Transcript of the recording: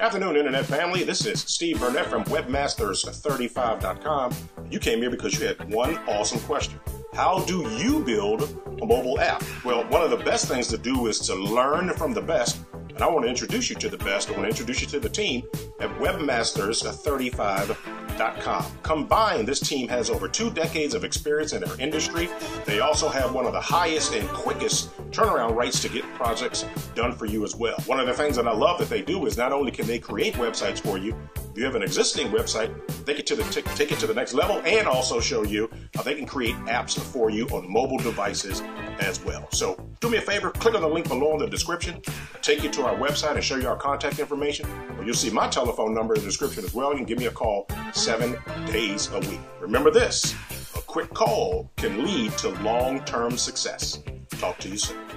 Afternoon, Internet family. This is Steve Burnett from Webmasters35.com. You came here because you had one awesome question. How do you build a mobile app? Well, one of the best things to do is to learn from the best. And I want to introduce you to the best. I want to introduce you to the team at Webmasters35.com. Combined, this team has over two decades of experience in their industry. They also have one of the highest and quickest turnaround rates to get projects done for you as well. One of the things that I love that they do is not only can they create websites for you, you have an existing website, take it to the t- take it to the next level, and also show you how they can create apps for you on mobile devices as well. So do me a favor, click on the link below in the description, take you to our website and show you our contact information. Or you'll see my telephone number in the description as well. You can give me a call seven days a week. Remember this: a quick call can lead to long-term success. Talk to you soon.